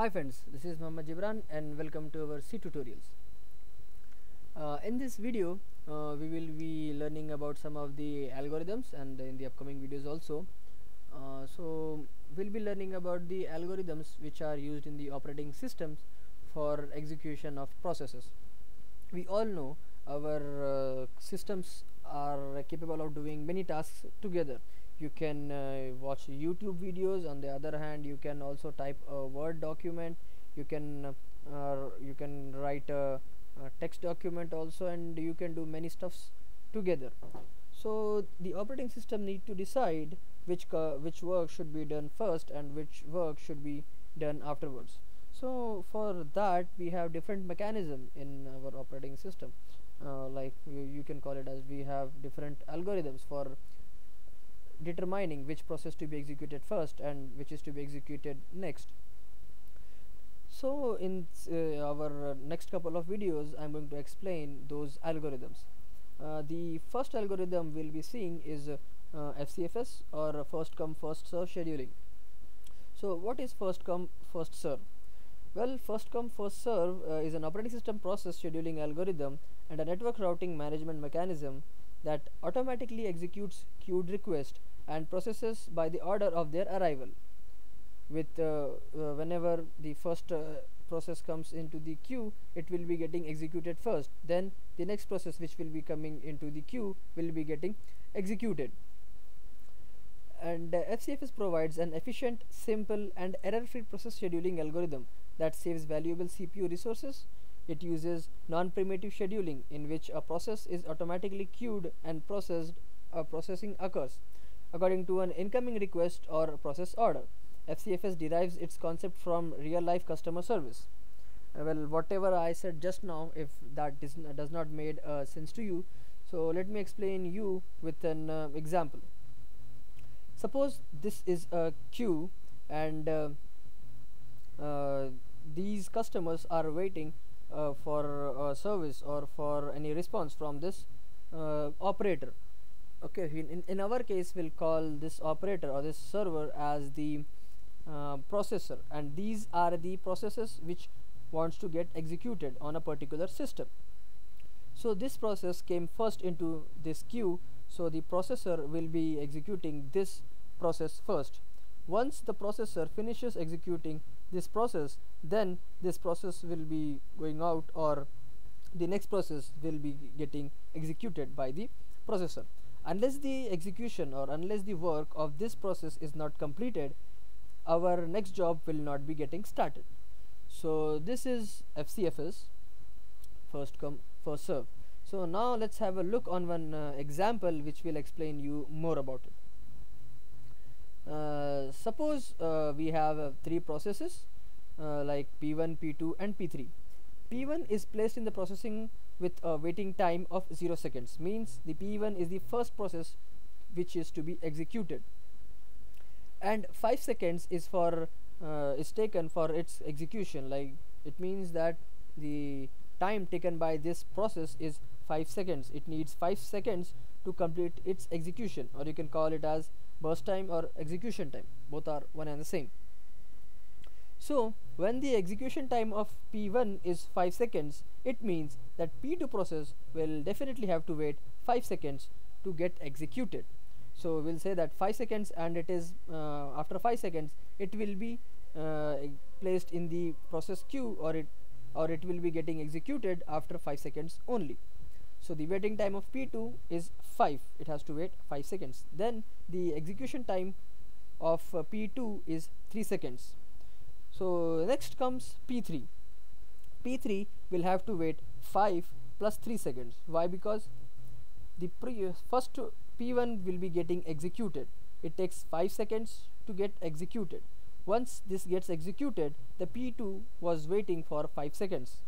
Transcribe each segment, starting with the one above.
Hi friends, this is Muhammad Jibran and welcome to our C tutorials. Uh, in this video, uh, we will be learning about some of the algorithms and in the upcoming videos also. Uh, so, we'll be learning about the algorithms which are used in the operating systems for execution of processes. We all know our uh, systems are capable of doing many tasks together you can uh, watch YouTube videos. On the other hand you can also type a word document. You can uh, you can write a, a, text document also and you can do many stuffs together. So the operating system need to decide which which work should be done first and which work should be done afterwards. So for that we have different mechanism in our operating system. Uh, like you, you can call it as we have different algorithms for determining which process to be executed first and which is to be executed next. So in uh, our next couple of videos I'm going to explain those algorithms. Uh, the first algorithm we'll be seeing is uh, FCFS or first come first serve scheduling. So what is first come first serve? Well first come first serve uh, is an operating system process scheduling algorithm and a network routing management mechanism that automatically executes queued request and processes by the order of their arrival. With uh, uh, whenever the first uh, process comes into the queue it will be getting executed first. Then the next process which will be coming into the queue will be getting executed. And uh, FCFS provides an efficient simple and error-free process scheduling algorithm that saves valuable CPU resources it uses non-preemptive scheduling in which a process is automatically queued and processed a processing occurs according to an incoming request or process order. FCFS derives its concept from real life customer service. Uh, well, whatever I said just now, if that does, does not made uh, sense to you, so let me explain you with an uh, example. Suppose this is a queue and uh, uh, these customers are waiting uh, for a service or for any response from this operator. Okay in, in our case we'll call this operator or this server as the uh, processor. And these are the processes which wants to get executed on a particular system. So this process came first into this queue. So the processor will be executing this process first once the processor finishes executing this process then this process will be going out or the next process will be getting executed by the processor. Unless the execution or unless the work of this process is not completed our next job will not be getting started. So this is FCFS first come first serve. So now let's have a look on one uh, example which will explain you more about it. Uh, suppose uh, we have uh, three processes uh, like P1 P2 and P3 P1 is placed in the processing with a waiting time of 0 seconds. Means the P1 is the first process which is to be executed. And 5 seconds is for uh, is taken for its execution. Like it means that the time taken by this process is 5 seconds. It needs 5 seconds to complete its execution or you can call it as burst time or execution time both are one and the same so when the execution time of P1 is 5 seconds, it means that P2 process will definitely have to wait 5 seconds to get executed. So we'll say that 5 seconds and it is uh, after 5 seconds it will be uh, placed in the process queue or it or it will be getting executed after 5 seconds only. So the waiting time of P2 is 5 it has to wait 5 seconds. Then the execution time of uh, P2 is 3 seconds. So next comes P3 P3 will have to wait 5 plus 3 seconds. Why? Because the first P1 will be getting executed. It takes 5 seconds to get executed. Once this gets executed the P2 was waiting for 5 seconds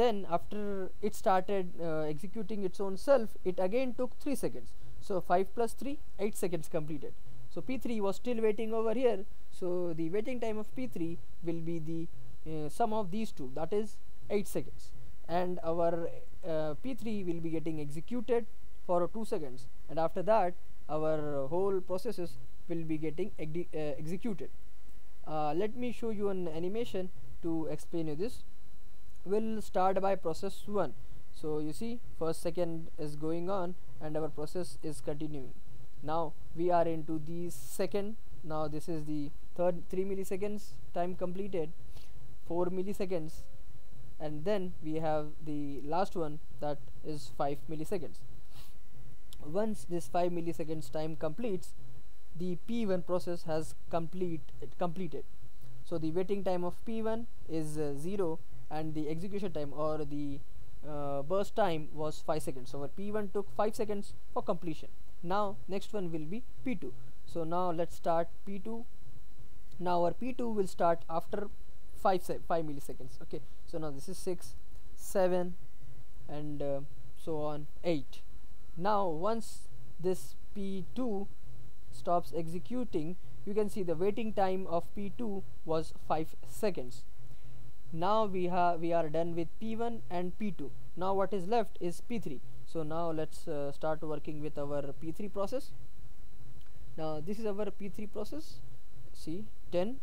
then after it started uh, executing its own self it again took 3 seconds. So 5 plus 3 8 seconds completed. So P3 was still waiting over here. So the waiting time of P3 will be the uh, sum of these two that is 8 seconds. And our uh, P3 will be getting executed for 2 seconds. And after that our whole processes will be getting uh, executed. Uh, let me show you an animation to explain you this we'll start by process 1 so you see first second is going on and our process is continuing. Now we are into the second. Now this is the third 3 milliseconds time completed 4 milliseconds. And then we have the last one that is 5 milliseconds. Once this 5 milliseconds time completes the P1 process has complete completed. So the waiting time of P1 is uh, 0 and the execution time or the uh, burst time was 5 seconds. So our P1 took 5 seconds for completion. Now next one will be P2 so now let's start P2 now our P2 will start after 5 5 milliseconds. Okay. So now this is 6 7 and uh, so on 8 now once this P2 stops executing you can see the waiting time of P2 was 5 seconds now we have we are done with P1 and P2 now what is left is P3 so now let's uh, start working with our P3 process. Now this is our P3 process. See 10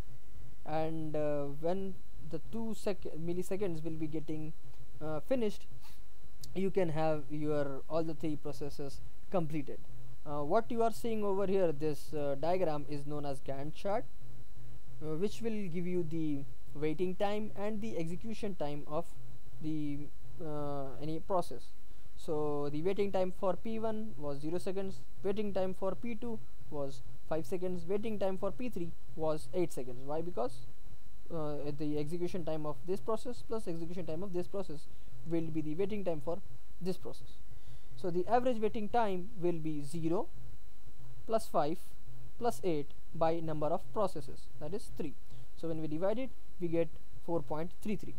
and uh, when the 2 sec milliseconds will be getting uh, finished you can have your all the three processes completed. Uh, what you are seeing over here this uh, diagram is known as Gantt chart uh, which will give you the waiting time and the execution time of the uh, any process. So the waiting time for P1 was 0 seconds waiting time for P2 was 5 seconds waiting time for P3 was 8 seconds. Why? Because uh, the execution time of this process plus execution time of this process will be the waiting time for this process. So the average waiting time will be 0 plus 5 plus 8 by number of processes. That is 3 so when we divide it we get 4.33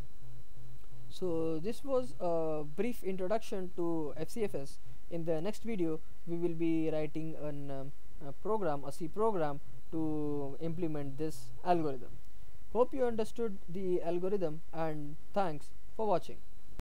so this was a brief introduction to FCFS in the next video we will be writing an um, a program a C program to implement this algorithm. Hope you understood the algorithm and thanks for watching